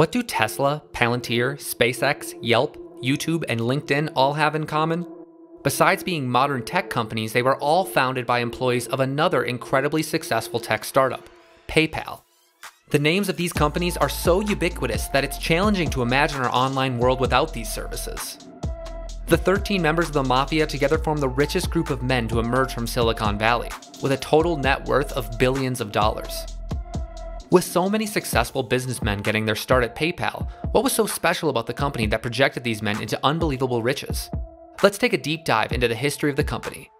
What do Tesla, Palantir, SpaceX, Yelp, YouTube, and LinkedIn all have in common? Besides being modern tech companies, they were all founded by employees of another incredibly successful tech startup, PayPal. The names of these companies are so ubiquitous that it's challenging to imagine our online world without these services. The 13 members of the Mafia together form the richest group of men to emerge from Silicon Valley, with a total net worth of billions of dollars. With so many successful businessmen getting their start at PayPal, what was so special about the company that projected these men into unbelievable riches? Let's take a deep dive into the history of the company.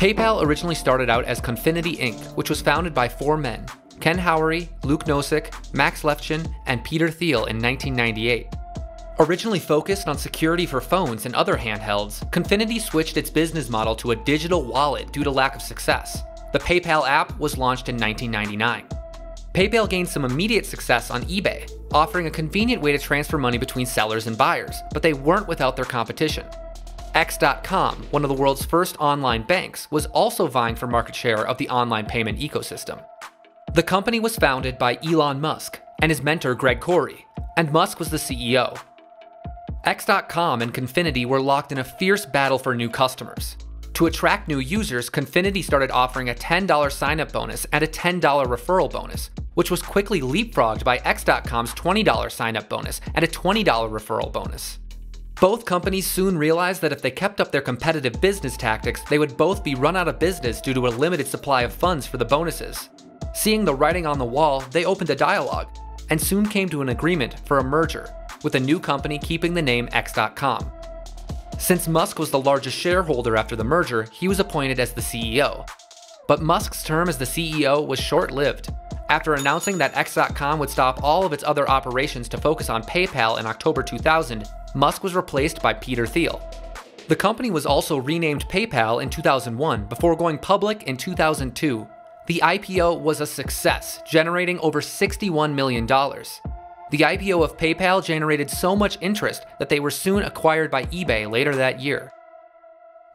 PayPal originally started out as Confinity Inc., which was founded by four men Ken Howery, Luke Nosek, Max Levchin, and Peter Thiel in 1998. Originally focused on security for phones and other handhelds, Confinity switched its business model to a digital wallet due to lack of success. The PayPal app was launched in 1999. PayPal gained some immediate success on eBay, offering a convenient way to transfer money between sellers and buyers, but they weren't without their competition. X.com, one of the world's first online banks, was also vying for market share of the online payment ecosystem. The company was founded by Elon Musk and his mentor Greg Kouri, and Musk was the CEO. X.com and Confinity were locked in a fierce battle for new customers. To attract new users, Confinity started offering a $10 sign-up bonus and a $10 referral bonus, which was quickly leapfrogged by X.com's $20 sign-up bonus and a $20 referral bonus. Both companies soon realized that if they kept up their competitive business tactics, they would both be run out of business due to a limited supply of funds for the bonuses. Seeing the writing on the wall, they opened a dialogue, and soon came to an agreement for a merger, with the new company keeping the name X.com. Since Musk was the largest shareholder after the merger, he was appointed as the CEO. But Musk's term as the CEO was short lived. After announcing that X.com would stop all of its other operations to focus on PayPal in October 2000, Musk was replaced by Peter Thiel. The company was also renamed PayPal in 2001 before going public in 2002. The IPO was a success, generating over $61 million. The IPO of PayPal generated so much interest that they were soon acquired by eBay later that year.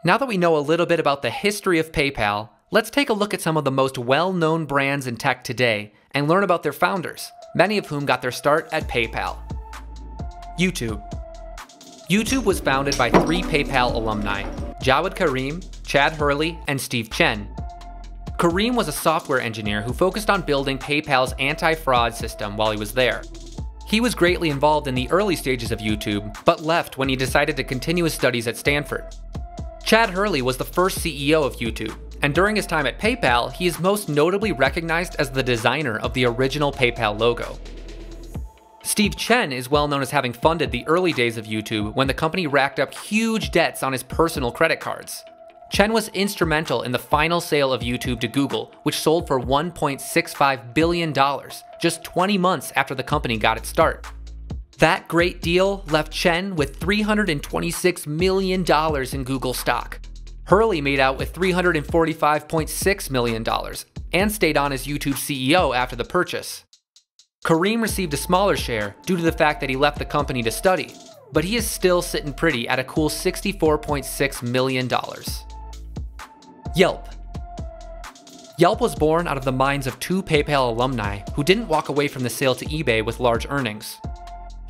Now that we know a little bit about the history of PayPal, let's take a look at some of the most well known brands in tech today and learn about their founders, many of whom got their start at PayPal. YouTube. YouTube was founded by three PayPal alumni Jawed Karim, Chad Hurley, and Steve Chen. Karim was a software engineer who focused on building PayPal's anti fraud system while he was there. He was greatly involved in the early stages of YouTube, but left when he decided to continue his studies at Stanford. Chad Hurley was the first CEO of YouTube, and during his time at PayPal, he is most notably recognized as the designer of the original PayPal logo. Steve Chen is well known as having funded the early days of YouTube when the company racked up huge debts on his personal credit cards. Chen was instrumental in the final sale of YouTube to Google, which sold for $1.65 billion just 20 months after the company got its start. That great deal left Chen with $326 million in Google stock. Hurley made out with $345.6 million and stayed on as YouTube CEO after the purchase. Karim received a smaller share due to the fact that he left the company to study, but he is still sitting pretty at a cool $64.6 million. Yelp. Yelp was born out of the minds of two PayPal alumni who didn't walk away from the sale to eBay with large earnings.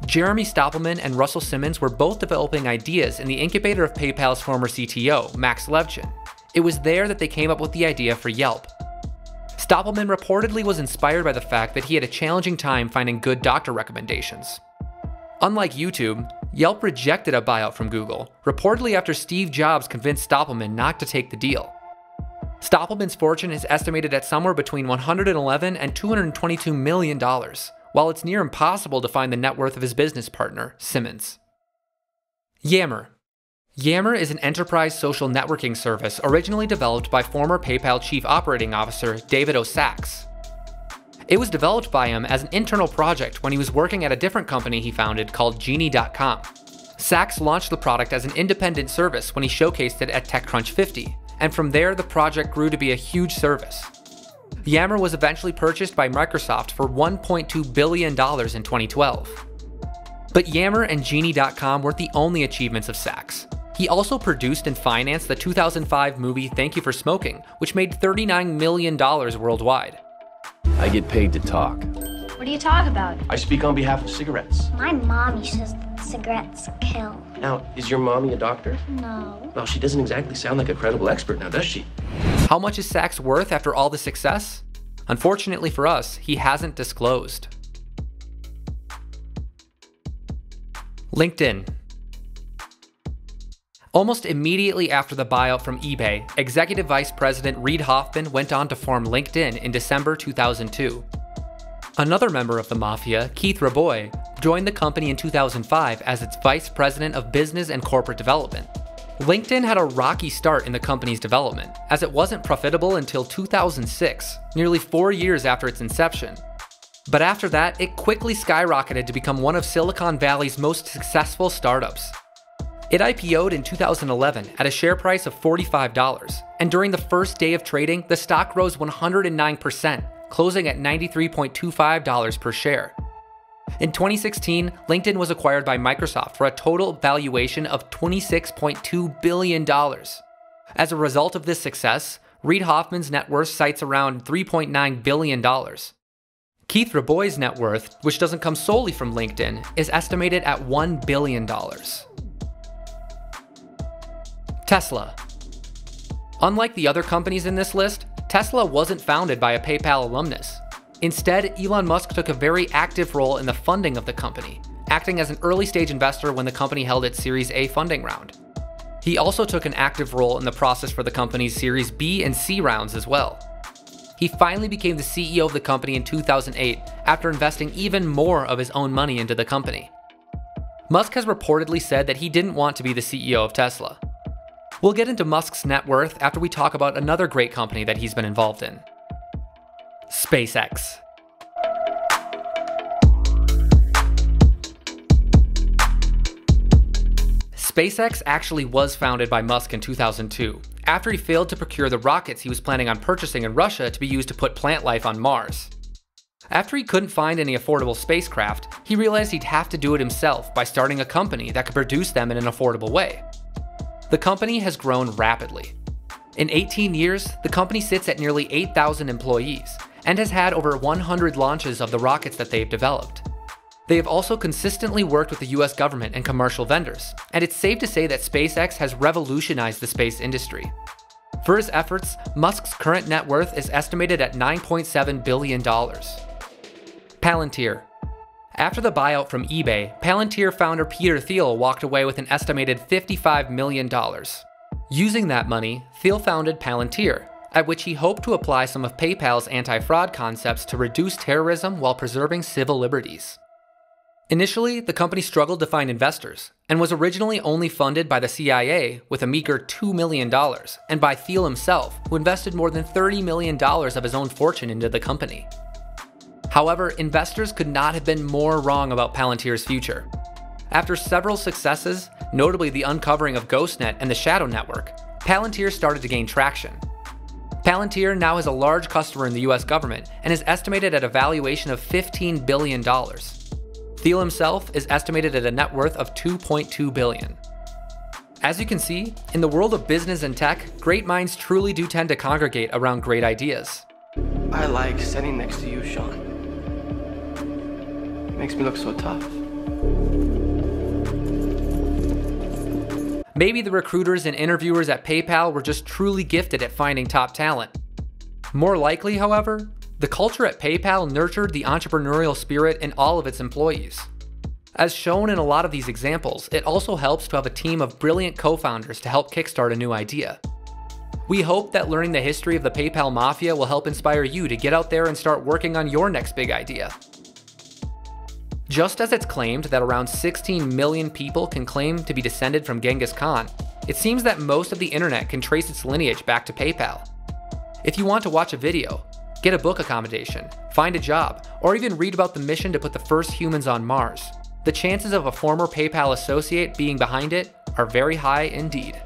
Jeremy Stoppelman and Russell Simmons were both developing ideas in the incubator of PayPal's former CTO, Max Levchin. It was there that they came up with the idea for Yelp. Stoppelman reportedly was inspired by the fact that he had a challenging time finding good doctor recommendations. Unlike YouTube, Yelp rejected a buyout from Google, reportedly after Steve Jobs convinced Stoppelman not to take the deal. Stoppelman's fortune is estimated at somewhere between 111 and 222 million dollars, while it's near impossible to find the net worth of his business partner, Simmons. Yammer. Yammer is an enterprise social networking service originally developed by former PayPal Chief Operating Officer David O. Sacks. It was developed by him as an internal project when he was working at a different company he founded called Geni.com. Sacks launched the product as an independent service when he showcased it at TechCrunch 50, and from there the project grew to be a huge service. Yammer was eventually purchased by Microsoft for $1.2 billion in 2012. But Yammer and Geni.com weren't the only achievements of Sacks. He also produced and financed the 2005 movie Thank You for Smoking, which made $39 million worldwide. I get paid to talk. What do you talk about? I speak on behalf of cigarettes. My mommy says cigarettes kill. Now, is your mommy a doctor? No. Well, she doesn't exactly sound like a credible expert now, does she? How much is Sacks worth after all the success? Unfortunately for us, he hasn't disclosed. LinkedIn. Almost immediately after the buyout from eBay, Executive Vice President Reid Hoffman went on to form LinkedIn in December 2002. Another member of the mafia, Keith Rabois, joined the company in 2005 as its Vice President of Business and Corporate Development. LinkedIn had a rocky start in the company's development, as it wasn't profitable until 2006, nearly four years after its inception. But after that, it quickly skyrocketed to become one of Silicon Valley's most successful startups. It IPO'd in 2011 at a share price of $45, and during the first day of trading, the stock rose 109%, closing at $93.25 per share. In 2016, LinkedIn was acquired by Microsoft for a total valuation of $26.2 billion. As a result of this success, Reid Hoffman's net worth cites around $3.9 billion. Keith Rabois' net worth, which doesn't come solely from LinkedIn, is estimated at $1 billion. Tesla. Unlike the other companies in this list, Tesla wasn't founded by a PayPal alumnus. Instead, Elon Musk took a very active role in the funding of the company, acting as an early stage investor when the company held its Series A funding round. He also took an active role in the process for the company's Series B and C rounds as well. He finally became the CEO of the company in 2008 after investing even more of his own money into the company. Musk has reportedly said that he didn't want to be the CEO of Tesla. We'll get into Musk's net worth after we talk about another great company that he's been involved in SpaceX. SpaceX actually was founded by Musk in 2002, after he failed to procure the rockets he was planning on purchasing in Russia to be used to put plant life on Mars. After he couldn't find any affordable spacecraft, he realized he'd have to do it himself by starting a company that could produce them in an affordable way. The company has grown rapidly. In 18 years, the company sits at nearly 8,000 employees and has had over 100 launches of the rockets that they've developed. They have also consistently worked with the US government and commercial vendors, and it's safe to say that SpaceX has revolutionized the space industry. For his efforts, Musk's current net worth is estimated at $9.7 billion. Palantir. After the buyout from eBay, Palantir founder Peter Thiel walked away with an estimated $55 million. Using that money, Thiel founded Palantir, at which he hoped to apply some of PayPal's anti fraud concepts to reduce terrorism while preserving civil liberties. Initially, the company struggled to find investors and was originally only funded by the CIA with a meager $2 million and by Thiel himself, who invested more than $30 million of his own fortune into the company. However, investors could not have been more wrong about Palantir's future. After several successes, notably the uncovering of GhostNet and the Shadow Network, Palantir started to gain traction. Palantir now has a large customer in the US government and is estimated at a valuation of $15 billion. Thiel himself is estimated at a net worth of 2.2 billion. As you can see, in the world of business and tech, great minds truly do tend to congregate around great ideas. I like sitting next to you, Sean. Makes me look so tough. Maybe the recruiters and interviewers at PayPal were just truly gifted at finding top talent. More likely, however, the culture at PayPal nurtured the entrepreneurial spirit in all of its employees. As shown in a lot of these examples, it also helps to have a team of brilliant co founders to help kickstart a new idea. We hope that learning the history of the PayPal Mafia will help inspire you to get out there and start working on your next big idea. Just as it's claimed that around 16 million people can claim to be descended from Genghis Khan, it seems that most of the internet can trace its lineage back to PayPal. If you want to watch a video, get a book accommodation, find a job, or even read about the mission to put the first humans on Mars. The chances of a former PayPal associate being behind it are very high indeed.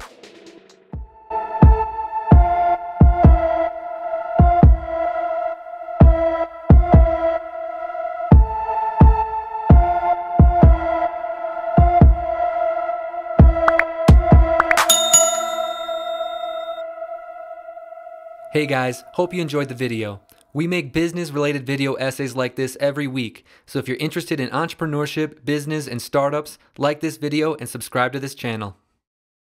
Hey guys, hope you enjoyed the video. We make business related video essays like this every week, so if you're interested in entrepreneurship, business, and startups, like this video and subscribe to this channel.